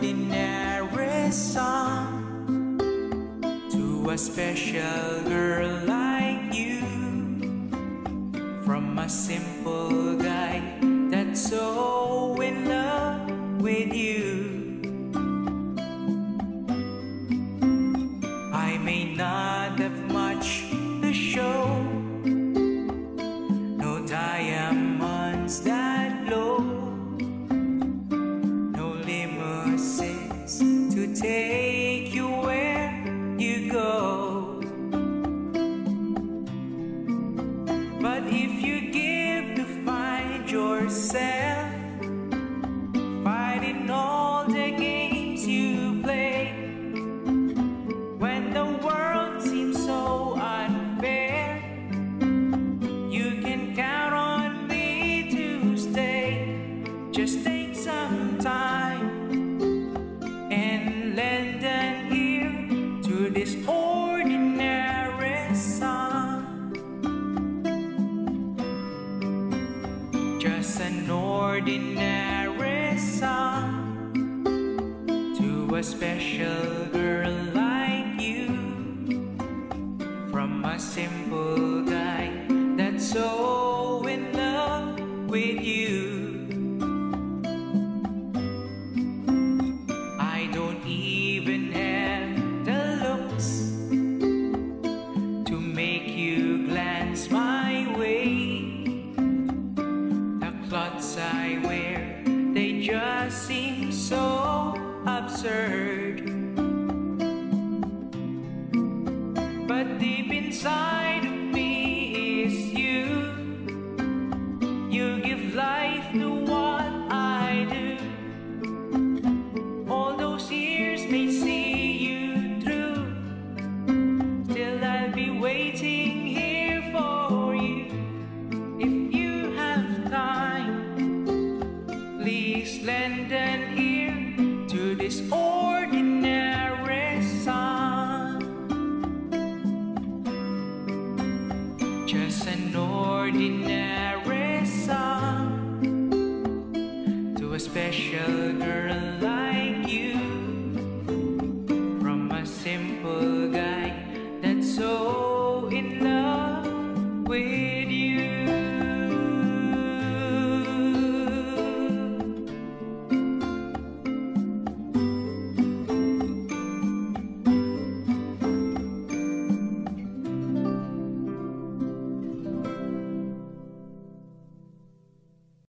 ordinary song to a special girl like you from a simple guy that's so in love with you. If you give to find yourself, fighting all the games you play. When the world Just an ordinary song to a special girl like you from a simple guy that's so in love with you. Absurd. But deep inside of me is you. You give life to what I do. All those years may see you through. Still, I'll be waiting here for you. If you have time, please lend an ear Just an ordinary song To a special girl like you. From a simple guy that's so in love.